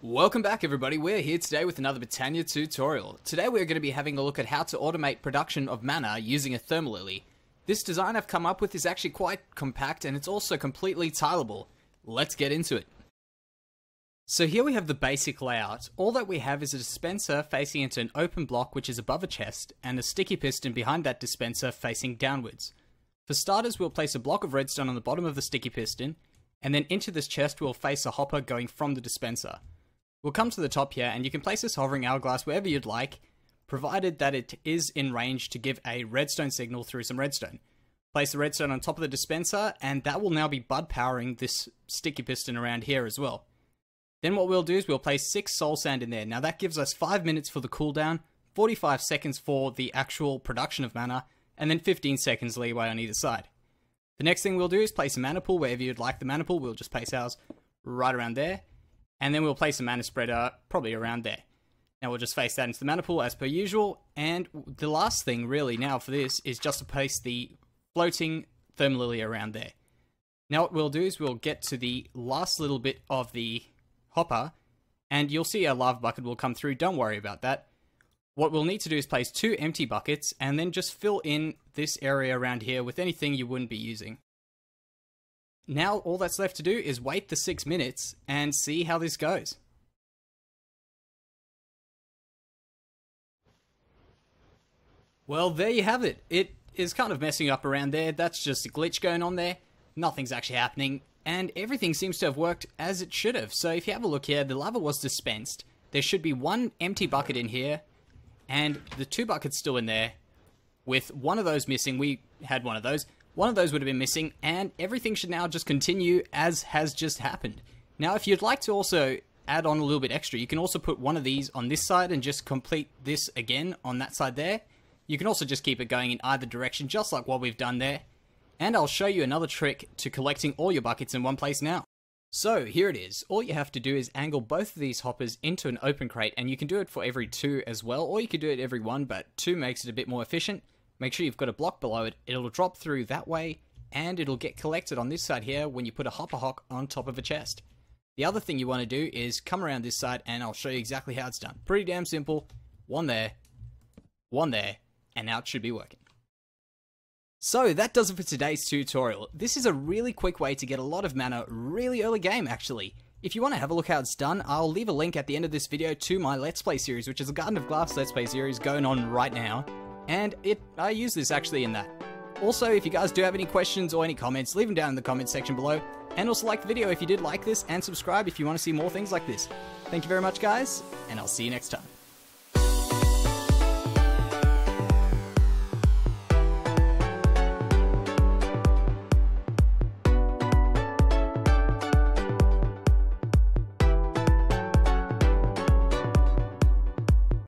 Welcome back everybody, we're here today with another Botania tutorial. Today we're going to be having a look at how to automate production of mana using a Thermalily. This design I've come up with is actually quite compact and it's also completely tileable. Let's get into it. So here we have the basic layout. All that we have is a dispenser facing into an open block which is above a chest, and a sticky piston behind that dispenser facing downwards. For starters we'll place a block of redstone on the bottom of the sticky piston, and then into this chest we'll face a hopper going from the dispenser. We'll come to the top here and you can place this hovering hourglass wherever you'd like, provided that it is in range to give a redstone signal through some redstone. Place the redstone on top of the dispenser and that will now be bud powering this sticky piston around here as well. Then what we'll do is we'll place 6 soul sand in there. Now that gives us 5 minutes for the cooldown, 45 seconds for the actual production of mana, and then 15 seconds leeway on either side. The next thing we'll do is place a mana pool wherever you'd like the mana pool. We'll just place ours right around there. And then we'll place a mana spreader probably around there. Now we'll just face that into the mana pool as per usual. And the last thing really now for this is just to place the floating Thermalily around there. Now what we'll do is we'll get to the last little bit of the hopper and you'll see a lava bucket will come through. Don't worry about that. What we'll need to do is place two empty buckets and then just fill in this area around here with anything you wouldn't be using. Now all that's left to do is wait the 6 minutes and see how this goes. Well, there you have it. It is kind of messing up around there. That's just a glitch going on there. Nothing's actually happening. And everything seems to have worked as it should have. So if you have a look here, the lava was dispensed. There should be one empty bucket in here. And the two buckets still in there. With one of those missing, we had one of those. One of those would have been missing, and everything should now just continue as has just happened. Now, if you'd like to also add on a little bit extra, you can also put one of these on this side and just complete this again on that side there. You can also just keep it going in either direction, just like what we've done there. And I'll show you another trick to collecting all your buckets in one place now. So here it is. All you have to do is angle both of these hoppers into an open crate, and you can do it for every two as well, or you could do it every one, but two makes it a bit more efficient. Make sure you've got a block below it. It'll drop through that way and it'll get collected on this side here when you put a hopper hock on top of a chest. The other thing you want to do is come around this side and I'll show you exactly how it's done. Pretty damn simple. One there, one there, and now it should be working. So that does it for today's tutorial. This is a really quick way to get a lot of mana really early game actually. If you want to have a look how it's done, I'll leave a link at the end of this video to my Let's Play series, which is a Garden of Glass Let's Play series going on right now and it I use this actually in that. Also, if you guys do have any questions or any comments, leave them down in the comments section below. And also like the video if you did like this, and subscribe if you want to see more things like this. Thank you very much, guys, and I'll see you next time.